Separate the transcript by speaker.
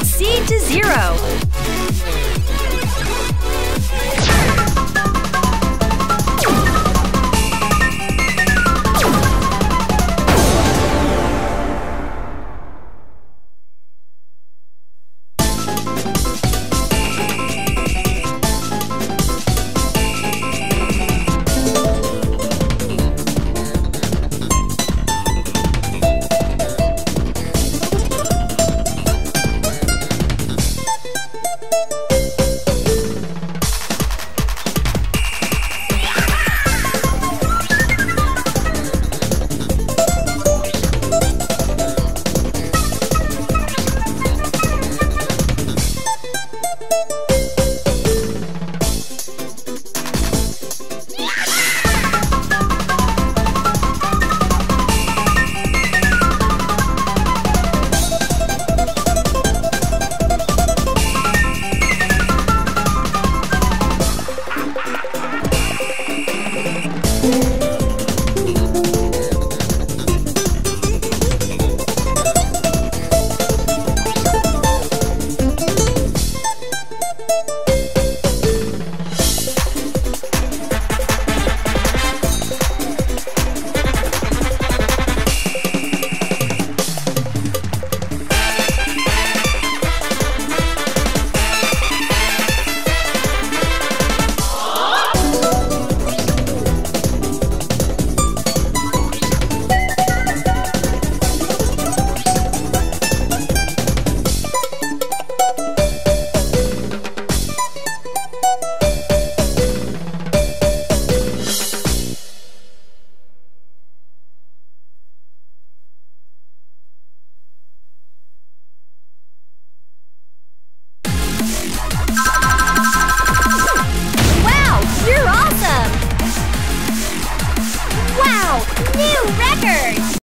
Speaker 1: exceed to zero. New record!